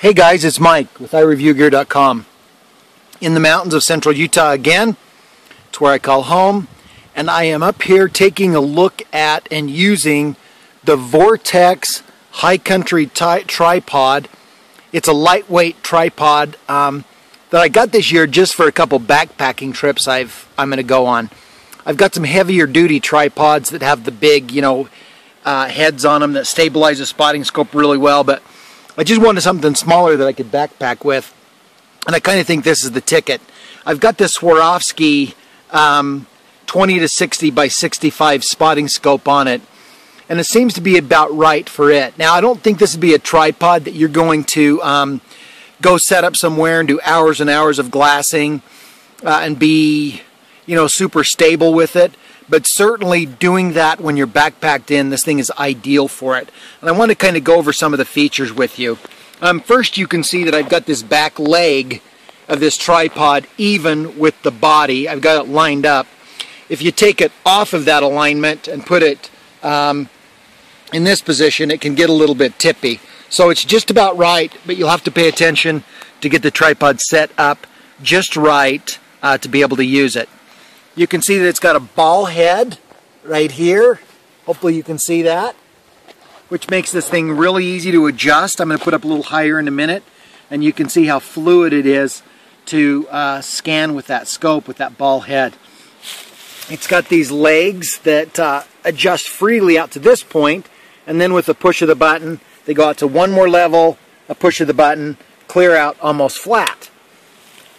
Hey guys, it's Mike with iReviewGear.com. In the mountains of central Utah again. It's where I call home. And I am up here taking a look at and using the Vortex High Country tripod. It's a lightweight tripod um, that I got this year just for a couple backpacking trips I've, I'm going to go on. I've got some heavier duty tripods that have the big, you know, uh, heads on them that stabilize the spotting scope really well, but I just wanted something smaller that I could backpack with. And I kind of think this is the ticket. I've got this Swarovski um, 20 to 60 by 65 spotting scope on it. And it seems to be about right for it. Now, I don't think this would be a tripod that you're going to um, go set up somewhere and do hours and hours of glassing uh, and be, you know, super stable with it but certainly doing that when you're backpacked in, this thing is ideal for it. And I want to kind of go over some of the features with you. Um, first, you can see that I've got this back leg of this tripod even with the body. I've got it lined up. If you take it off of that alignment and put it um, in this position, it can get a little bit tippy. So it's just about right, but you'll have to pay attention to get the tripod set up just right uh, to be able to use it. You can see that it's got a ball head right here. Hopefully you can see that, which makes this thing really easy to adjust. I'm going to put up a little higher in a minute, and you can see how fluid it is to uh, scan with that scope, with that ball head. It's got these legs that uh, adjust freely out to this point, and then with the push of the button, they go out to one more level, a push of the button, clear out almost flat.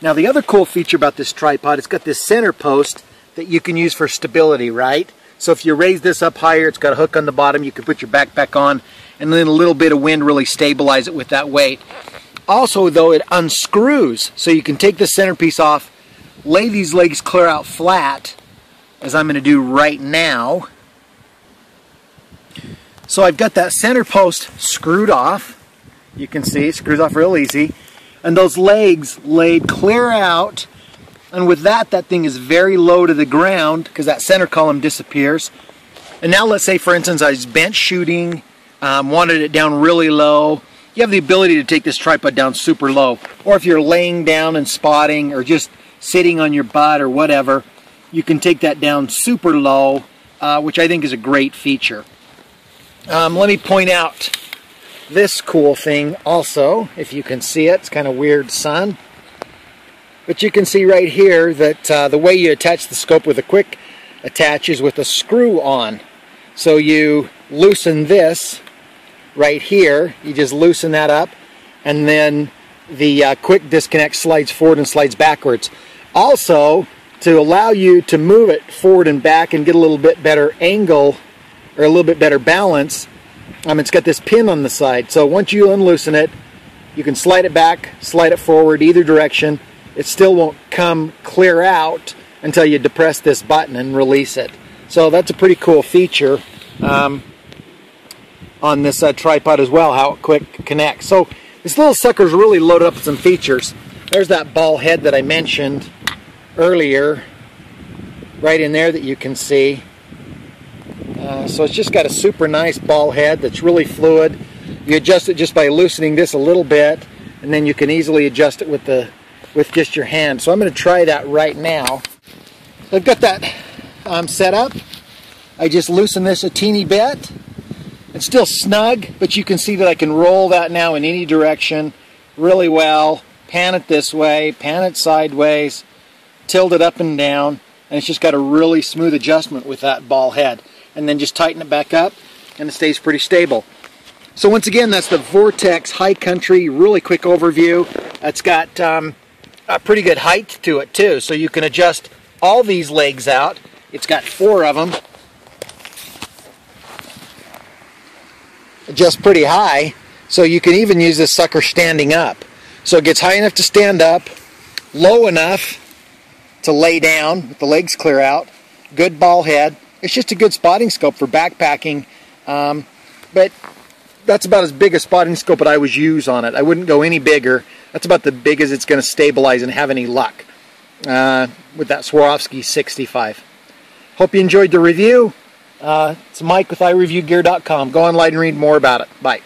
Now the other cool feature about this tripod, it's got this center post that you can use for stability, right? So if you raise this up higher, it's got a hook on the bottom, you can put your backpack on, and then a little bit of wind really stabilize it with that weight. Also, though, it unscrews, so you can take the centerpiece off, lay these legs clear out flat, as I'm going to do right now. So I've got that center post screwed off. You can see it screws off real easy. And those legs laid clear out and with that, that thing is very low to the ground because that center column disappears. And now let's say, for instance, I was bench shooting, um, wanted it down really low. You have the ability to take this tripod down super low. Or if you're laying down and spotting or just sitting on your butt or whatever, you can take that down super low, uh, which I think is a great feature. Um, let me point out this cool thing also, if you can see it. It's kind of weird sun. But you can see right here that uh, the way you attach the scope with a quick attach is with a screw on. So you loosen this right here, you just loosen that up, and then the uh, quick disconnect slides forward and slides backwards. Also, to allow you to move it forward and back and get a little bit better angle or a little bit better balance, um, it's got this pin on the side. So once you unloosen it, you can slide it back, slide it forward either direction, it still won't come clear out until you depress this button and release it. So that's a pretty cool feature um, on this uh, tripod as well, how it quick connects. So this little sucker's really loaded up with some features. There's that ball head that I mentioned earlier, right in there that you can see. Uh, so it's just got a super nice ball head that's really fluid. You adjust it just by loosening this a little bit, and then you can easily adjust it with the with just your hand. So I'm going to try that right now. I've got that um, set up. I just loosen this a teeny bit. It's still snug, but you can see that I can roll that now in any direction really well. Pan it this way, pan it sideways, tilt it up and down, and it's just got a really smooth adjustment with that ball head. And then just tighten it back up, and it stays pretty stable. So once again, that's the Vortex High Country, really quick overview. It's got um, a pretty good height to it too. So you can adjust all these legs out. It's got four of them. Adjust pretty high. So you can even use this sucker standing up. So it gets high enough to stand up, low enough to lay down with the legs clear out. Good ball head. It's just a good spotting scope for backpacking. Um, but that's about as big a spotting scope that I would use on it. I wouldn't go any bigger. That's about the biggest it's going to stabilize and have any luck uh, with that Swarovski 65. Hope you enjoyed the review. Uh, it's Mike with iReviewGear.com. Go online and read more about it. Bye.